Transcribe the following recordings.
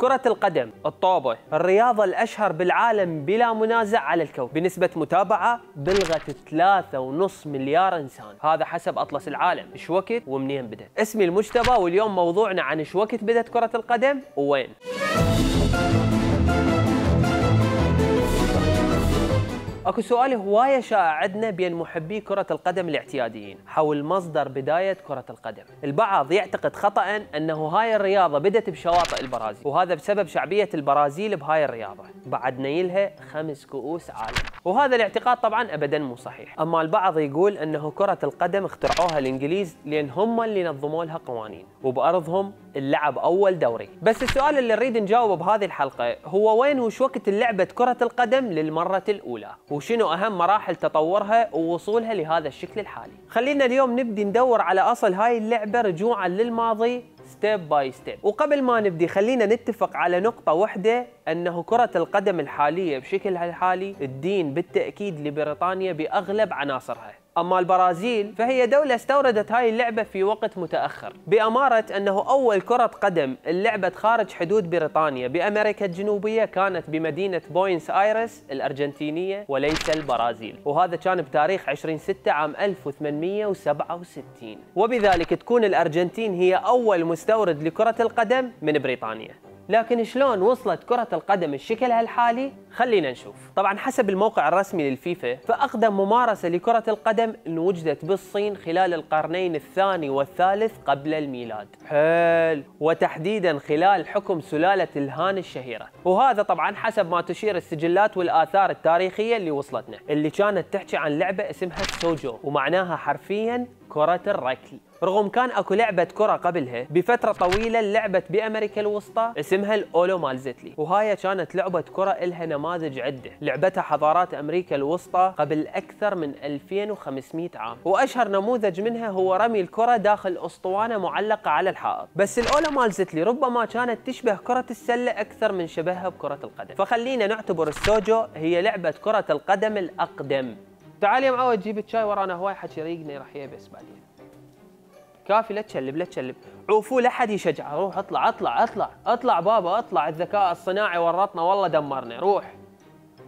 كرة القدم الطوبة الرياضة الأشهر بالعالم بلا منازع على الكوكب. بنسبة متابعة بلغت 3.5 مليار إنسان. هذا حسب أطلس العالم. إيش وقت ومنين بدأ اسمي المجتبى واليوم موضوعنا عن إيش وقت بدأت كرة القدم ووين؟ أكو سؤال هواية شائع عندنا بين محبي كرة القدم الاعتياديين. حول مصدر بداية كرة القدم. البعض يعتقد خطأ أنه هاي الرياضة بدت بشواطئ البرازيل، وهذا بسبب شعبية البرازيل بهاي الرياضة، بعد نيلها خمس كؤوس عالم. وهذا الاعتقاد طبعا ابدا مو صحيح، أما البعض يقول أنه كرة القدم اخترعوها الإنجليز لأن هم اللي نظموا لها قوانين، وبأرضهم انلعب أول دوري. بس السؤال اللي نريد نجاوبه بهذه الحلقة هو وين وشوقت انلعبت كرة القدم للمرة الأولى؟ وشنو أهم مراحل تطورها ووصولها لهذا الشكل الحالي خلينا اليوم نبدي ندور على أصل هاي اللعبة رجوعا للماضي step by step وقبل ما نبدي خلينا نتفق على نقطة واحدة أنه كرة القدم الحالية بشكلها الحالي الدين بالتأكيد لبريطانيا بأغلب عناصرها أما البرازيل فهي دولة استوردت هاي اللعبة في وقت متأخر. بأمارة أنه أول كرة قدم انلعبت خارج حدود بريطانيا. بأمريكا الجنوبية كانت بمدينة بوينس آيرس الأرجنتينية وليس البرازيل. وهذا كان بتاريخ 20 6 عام 1867 وبذلك تكون الأرجنتين هي أول مستورد لكرة القدم من بريطانيا. لكن شلون وصلت كرة القدم لشكلها الحالي؟ خلينا نشوف. طبعا حسب الموقع الرسمي للفيفا فأقدم ممارسة لكرة القدم انوجدت بالصين خلال القرنين الثاني والثالث قبل الميلاد. حيل وتحديدا خلال حكم سلالة الهان الشهيرة. وهذا طبعا حسب ما تشير السجلات والآثار التاريخية اللي وصلتنا، اللي كانت تحكي عن لعبة اسمها سوجو ومعناها حرفيا كرة الركل رغم كان أكو لعبة كرة قبلها بفترة طويلة لعبت بأمريكا الوسطى اسمها الأولو مالزتلي وهاي كانت لعبة كرة إلها نماذج عدة. لعبتها حضارات أمريكا الوسطى قبل أكثر من 2500 عام. وأشهر نموذج منها هو رمي الكرة داخل أسطوانة معلقة على الحائط. بس الأولو مالزتلي ربما كانت تشبه كرة السلة أكثر من شبهها بكرة القدم. فخلينا نعتبر السوجو هي لعبة كرة القدم الأقدم. تعال يا معود جيب الشاي ورانا هواي حكي ريقنا راح يبس بعدين. كافي لا تشلب لا تشلب. عوفوا لا حد يشجع. روح اطلع اطلع اطلع. اطلع بابا اطلع. الذكاء الصناعي ورطنا. والله دمرنا. روح.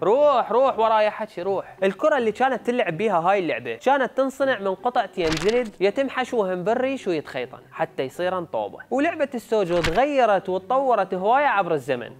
روح روح ورايا حكي. روح. الكرة اللي كانت تلعب بيها هاي اللعبة كانت تنصنع من قطعتين جلد يتم حشوهن بالريش ويتخيطن حتى يصيرن طوبة ولعبة السوجو تغيرت وتطورت هواية عبر الزمن.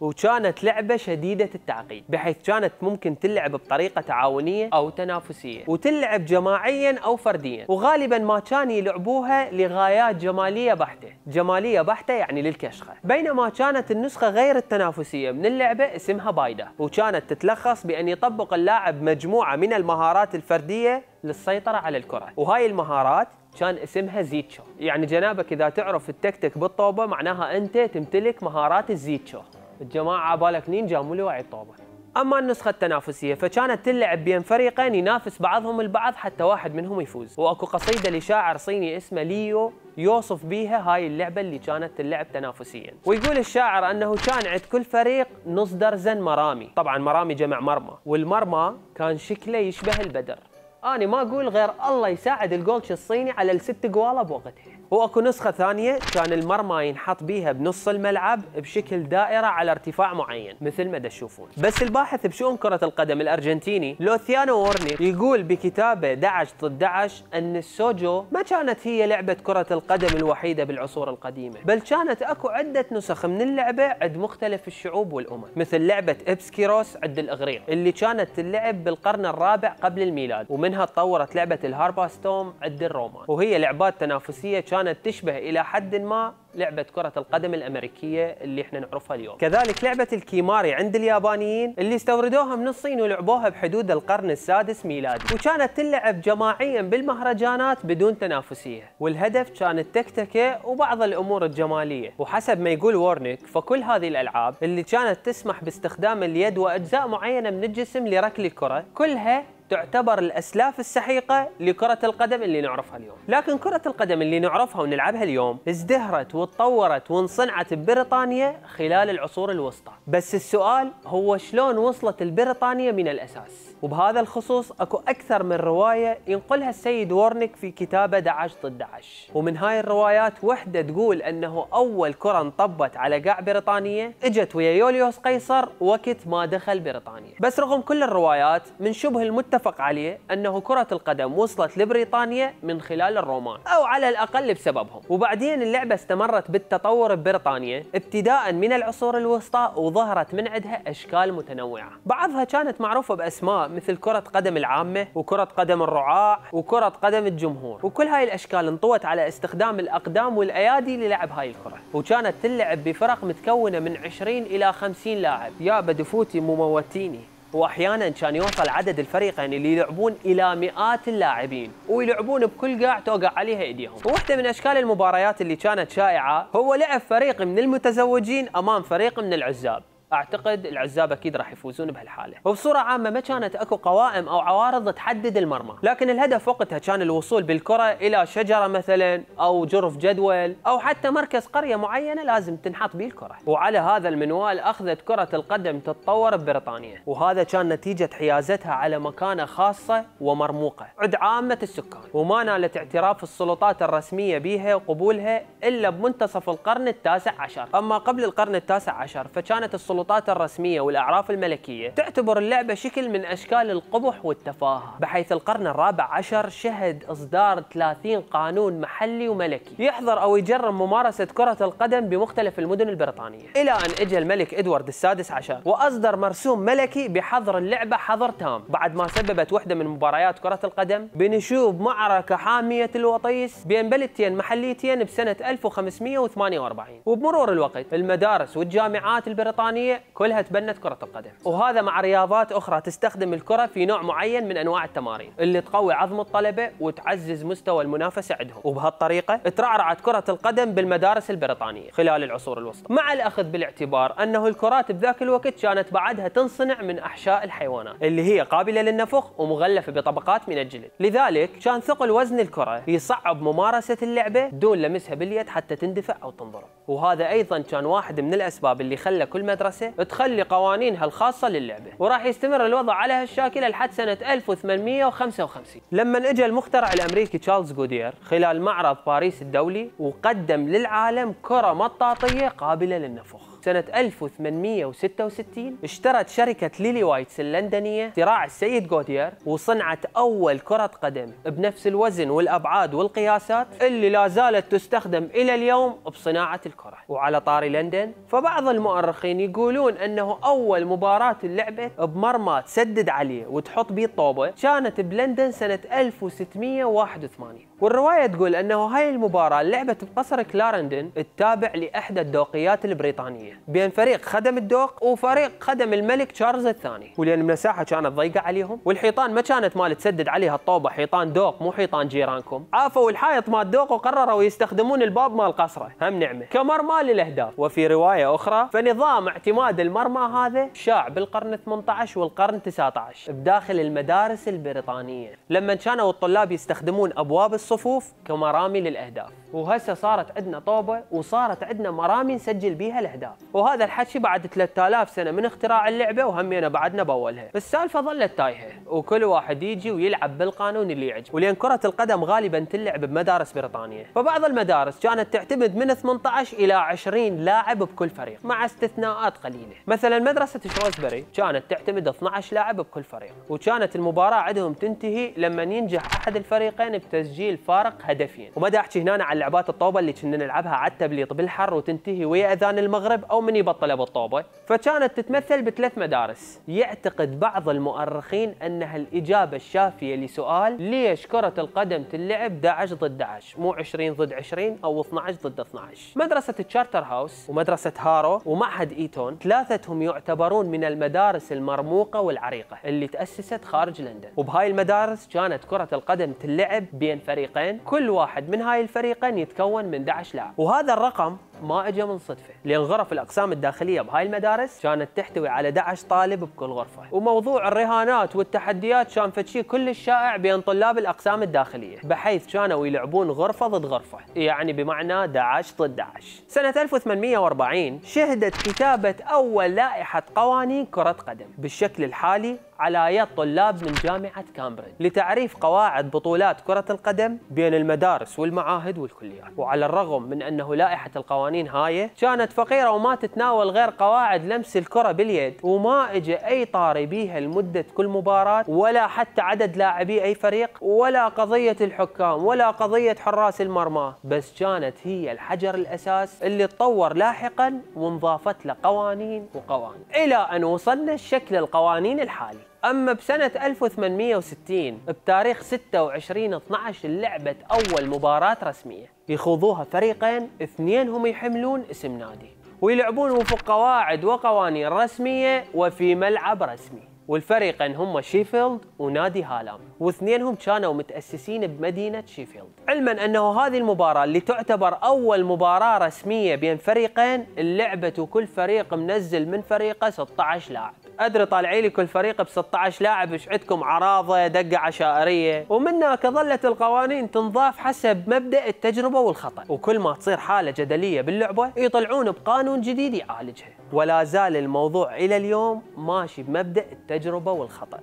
وكانت لعبة شديدة التعقيد بحيث كانت ممكن تلعب بطريقة تعاونية أو تنافسية. وتلعب جماعيا أو فرديا. وغالبا ما كان يلعبوها لغايات جمالية بحتة. جمالية بحتة يعني للكشخة. بينما كانت النسخة غير التنافسية من اللعبة اسمها بايدا. وكانت تتلخص بأن يطبق اللاعب مجموعة من المهارات الفردية للسيطرة على الكرة. وهاي المهارات كان اسمها زيتشو. يعني جنابك إذا تعرف التكتك بالطوبة معناها أنت تمتلك مهارات الزيتشو. الجماعة بالك نينجا مو لواعي الطوبه أما النسخة التنافسية فكانت تلعب بين فريقين ينافس بعضهم البعض حتى واحد منهم يفوز. وأكو قصيدة لشاعر صيني اسمه ليو يوصف بيها هاي اللعبة اللي كانت تلعب تنافسيا. ويقول الشاعر أنه كان عند كل فريق نص درزن مرامي. طبعا مرامي جمع مرمى والمرمى كان شكله يشبه البدر. آني ما أقول غير الله يساعد الجولش الصيني على الست قواله بوقتها واكو نسخة ثانية كان المرمى ينحط بيها بنص الملعب بشكل دائرة على ارتفاع معين مثل ما تشوفون. بس الباحث بشؤون كرة القدم الأرجنتيني لوثيانو وورني يقول بكتابه دعش ضد دعش أن السوجو ما كانت هي لعبة كرة القدم الوحيدة بالعصور القديمة بل كانت اكو عدة نسخ من اللعبة عند مختلف الشعوب والأمم مثل لعبة إبسكيروس عند الإغريق اللي كانت تلعب بالقرن الرابع قبل الميلاد ومنها تطورت لعبة الهارباستوم عند الرومان وهي لعبات تنافسية كانت كانت تشبه إلى حد ما لعبة كرة القدم الأمريكية اللي إحنا نعرفها اليوم. كذلك لعبة الكيماري عند اليابانيين اللي استوردوها من الصين ولعبوها بحدود القرن السادس ميلادي. وكانت تلعب جماعيا بالمهرجانات بدون تنافسية. والهدف كان التكتكة وبعض الأمور الجمالية. وحسب ما يقول وورنيك فكل هذه الألعاب اللي كانت تسمح باستخدام اليد وأجزاء معينة من الجسم لركل الكرة كلها تعتبر الأسلاف السحيقة لكرة القدم اللي نعرفها اليوم، لكن كرة القدم اللي نعرفها ونلعبها اليوم ازدهرت وتطورت وانصنعت ببريطانيا خلال العصور الوسطى، بس السؤال هو شلون وصلت البريطانيا من الأساس؟ وبهذا الخصوص أكو أكثر من رواية ينقلها السيد وورنيك في كتابة داعش ضد داعش. ومن هاي الروايات وحدة تقول أنه أول كرة انطبت على قاع بريطانية إجت ويا يوليوس قيصر وقت ما دخل بريطانيا. بس رغم كل الروايات من شبه المتفق عليه أنه كرة القدم وصلت لبريطانيا من خلال الرومان أو على الأقل بسببهم. وبعدين اللعبة استمرت بالتطور ببريطانيا ابتداء من العصور الوسطى وظهرت من عندها أشكال متنوعة. بعضها كانت معروفة بأسماء مثل كرة قدم العامة وكرة قدم الرعاع وكرة قدم الجمهور. وكل هاي الأشكال انطوت على استخدام الأقدام والأيادي للعب هاي الكرة. وكانت تلعب بفرق متكونة من 20 إلى 50 لاعب. يا بدفوتي مموتيني واحيانا كان يوصل عدد الفريقين اللي يلعبون إلى مئات اللاعبين. ويلعبون بكل قاع توقع عليها أيديهم. وواحده من أشكال المباريات اللي كانت شائعة هو لعب فريق من المتزوجين أمام فريق من العزاب. أعتقد العزاب أكيد راح يفوزون بهالحالة. وبصورة عامة ما كانت أكو قوائم أو عوارض تحدد المرمى. لكن الهدف وقتها كان الوصول بالكرة إلى شجرة مثلا أو جرف جدول أو حتى مركز قرية معينة لازم تنحط به الكره وعلى هذا المنوال أخذت كرة القدم تتطور ببريطانيا وهذا كان نتيجة حيازتها على مكانة خاصة ومرموقة. عند عامة السكان. وما نالت اعتراف السلطات الرسمية بها وقبولها إلا بمنتصف القرن التاسع عشر. أما قبل القرن التاسع عشر فكانت السلطات السلطات الرسمية والأعراف الملكية تعتبر اللعبة شكل من أشكال القبح والتفاهة بحيث القرن الرابع عشر شهد إصدار 30 قانون محلي وملكي يحظر أو يجرم ممارسة كرة القدم بمختلف المدن البريطانية. إلى أن إجا الملك إدوارد السادس عشر وأصدر مرسوم ملكي بحظر اللعبة حظر تام بعد ما سببت وحدة من مباريات كرة القدم بنشوب معركة حامية الوطيس بين بلدتين محليتين بسنة 1548 وبمرور الوقت المدارس والجامعات البريطانية كلها تبنت كرة القدم. وهذا مع رياضات أخرى تستخدم الكرة في نوع معين من أنواع التمارين اللي تقوي عظم الطلبة وتعزز مستوى المنافسة عندهم. وبهالطريقة ترعرعت كرة القدم بالمدارس البريطانية خلال العصور الوسطى. مع الأخذ بالاعتبار أنه الكرات بذاك الوقت كانت بعدها تنصنع من أحشاء الحيوانات اللي هي قابلة للنفخ ومغلفة بطبقات من الجلد. لذلك كان ثقل وزن الكرة يصعب ممارسة اللعبة دون لمسها باليد حتى تندفع أو تنضرب. وهذا أيضا كان واحد من الأسباب اللي خلى كل مدرسة تخلي قوانينها الخاصة للعبة. وراح يستمر الوضع على هالشاكلة لحد سنة 1855 لما اجى المخترع الأمريكي تشارلز جودير خلال معرض باريس الدولي وقدم للعالم كرة مطاطية قابلة للنفخ. سنة 1866 اشترت شركة ليلي وايتس اللندنية اختراع السيد جودير وصنعت أول كرة قدم بنفس الوزن والأبعاد والقياسات اللي لا زالت تستخدم إلى اليوم بصناعة الكرة. وعلى طاري لندن فبعض المؤرخين يقولون أنه أول مباراة اللعبة بمرمى تسدد عليه وتحط بيه الطوبة كانت بلندن سنة 1681 والرواية تقول أنه هاي المباراة لعبت بقصر كلارندن التابع لإحدى الدوقيات البريطانية. بين فريق خدم الدوق وفريق خدم الملك تشارلز الثاني. ولأن المساحة كانت ضيقة عليهم والحيطان ما كانت مال تسدد عليها الطوبة حيطان دوق مو حيطان جيرانكم. عافوا الحائط مال الدوق وقرروا يستخدمون الباب مال قصره. هم نعمة. كمرمى للأهداف وفي رواية أخرى فنظام اعتماد المرمى هذا شاع بالقرن 18 والقرن 19 بداخل المدارس البريطانية. لما كانوا الطلاب يستخدمون أبواب الصفوف كمرامي للأهداف. وهسه صارت عندنا طوبة وصارت عندنا مرامي نسجل بيها الأهداف. وهذا الحكي بعد 3000 سنة من اختراع اللعبة وهمينا بعدنا بأولها. السالفة ظلت تايهة وكل واحد يجي ويلعب بالقانون اللي يعجبه. ولين كرة القدم غالبا تلعب بمدارس بريطانيا. فبعض المدارس كانت تعتمد من 18 إلى 20 لاعب بكل فريق مع استثناءات قليلة. مثلا مدرسة شروزبري كانت تعتمد 12 لاعب بكل فريق وكانت المباراة عندهم تنتهي لما ينجح أحد الفريقين بتسجيل فارق هدفين. وما احكي هنا عن لعبات الطوبة اللي كنا نلعبها على التبليط بالحر وتنتهي ويا أذان المغرب أو من يبطل بالطوبة فكانت تتمثل بثلاث مدارس. يعتقد بعض المؤرخين أنها الإجابة الشافية لسؤال ليش كرة القدم تلعب 11 ضد 11 مو 20 ضد 20 أو 12 ضد 12 مدرسة تشارتر هاوس ومدرسة هارو ومعهد إيتون ثلاثتهم يعتبرون من المدارس المرموقة والعريقة اللي تأسست خارج لندن. وبهاي المدارس كانت كرة القدم تلعب بين فريقين كل واحد من هاي الفريقين يتكون من 11 لاعب. وهذا الرقم ما اجى من صدفه. لأن غرف الأقسام الداخلية بهاي المدارس كانت تحتوي على 11 طالب بكل غرفة. وموضوع الرهانات والتحديات كان فد شي كلش شائع بين طلاب الأقسام الداخلية بحيث كانوا يلعبون غرفة ضد غرفة. يعني بمعنى 11 ضد 11 سنة 1840 شهدت كتابة أول لائحة قوانين كرة قدم بالشكل الحالي على يد طلاب من جامعة كامبريدج لتعريف قواعد بطولات كرة القدم بين المدارس والمعاهد والكليات. وعلى الرغم من أنه لائحة القوانين هاي. كانت فقيرة وما تتناول غير قواعد لمس الكرة باليد وما اجى أي طاري بيها لمدة كل مباراة ولا حتى عدد لاعبي أي فريق ولا قضية الحكام ولا قضية حراس المرمى. بس كانت هي الحجر الأساس اللي تطور لاحقا وانضافت له قوانين وقوانين. إلى أن وصلنا الشكل القوانين الحالي أما بسنة 1860 بتاريخ 26 12 لعبت أول مباراة رسمية. يخوضوها فريقين اثنينهم يحملون اسم نادي. ويلعبون وفق قواعد وقوانين رسمية وفي ملعب رسمي. والفريقين هم شيفيلد ونادي هالام واثنينهم كانوا متأسسين بمدينة شيفيلد. علما أنه هذه المباراة اللي تعتبر أول مباراة رسمية بين فريقين انلعبت وكل فريق منزل من فريقه 16 لاعب. أدري طالعين لي كل فريق ب 16 لاعب إيش عندكم؟ عراضة دقة عشائرية. ومن هناك ظلت القوانين تنضاف حسب مبدأ التجربة والخطأ. وكل ما تصير حالة جدلية باللعبة يطلعون بقانون جديد يعالجها. ولا زال الموضوع إلى اليوم ماشي بمبدأ التجربة والخطأ.